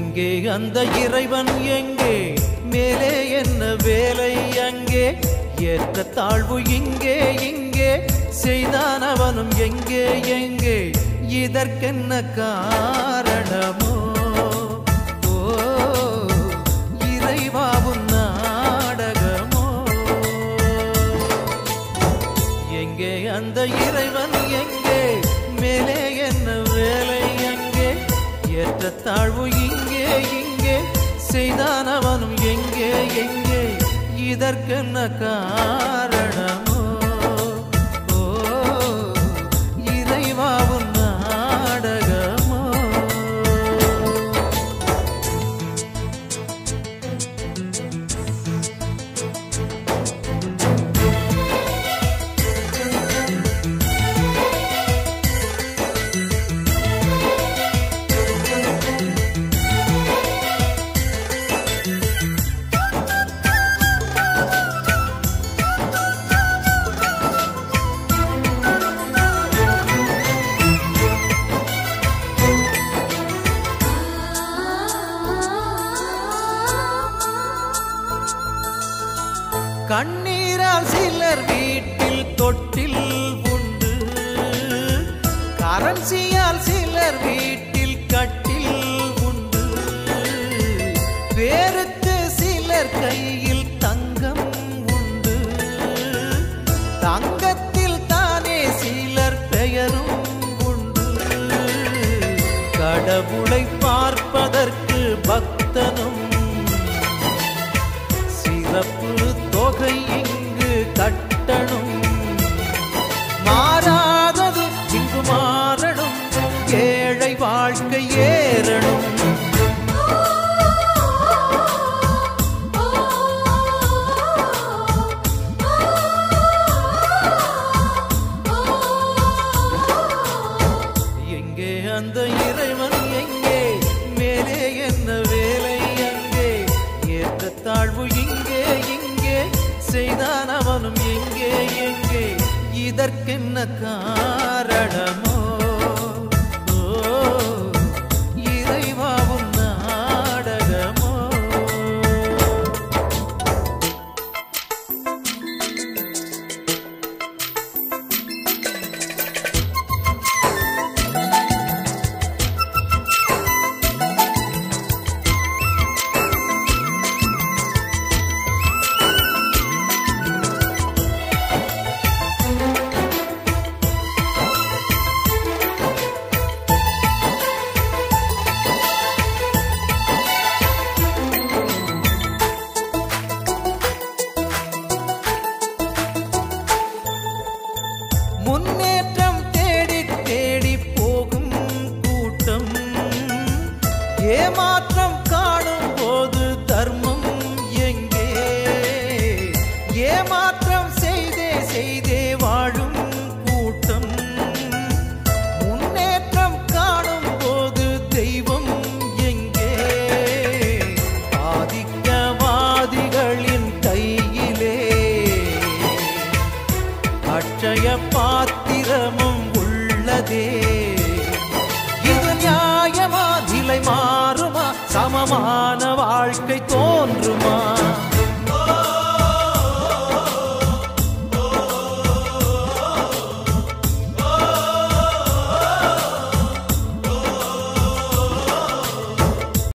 எங்கே? அந்த இறைவன் எங்கே? மேலே என்ன வேலை அங்கே? ஏற்ற தாழ்வு இங்கே இங்கே. செய்தான் அவனும் எங்கே எங்கே? இதற்கென்ன காரணமோ? ஓ இறைவாவும் நாடகமோ? எங்கே? அந்த இறைவன் எங்கே? மேலே தாழ்வு இங்கே இங்கே. செய்தான் அவனும் எங்கே எங்கே. இதற்கென்ன காரணம்? கண்ணீரால் சிலர் வீட்டில் தொட்டில் உண்டு. கரன்சியால் சிலர் வீட்டில் கட்டில் உண்டு. பேருக்கு சிலர் கையில் தங்கம் உண்டு. தங்கத்தில் தானே சிலர் பெயரும் உண்டு. கடவுளை பார்ப்பதற்கு பக்தனும். சிறப்பு ஏழை வாழ்க்கை ஏறணும். எங்கே அந்த இறைவன்? எங்கே? மேலே என்ன வேலை? அங்கே. ஏற்ற தாழ்வு இங்கே இங்கே. செய்தான் அவனும் எங்கே எங்கே. இதற்கென்ன காரணமா? ஏமாற்றம் காணும் போது தர்மம் எங்கே? ஏமாற்றம் செய்தே செய்தே வாழும் கூட்டம். முன்னேற்றம் காணும் போது தெய்வம் எங்கே? ஆதிக்கவாதிகளின் கையிலே அட்சய பாத்திரமும் உள்ளதே.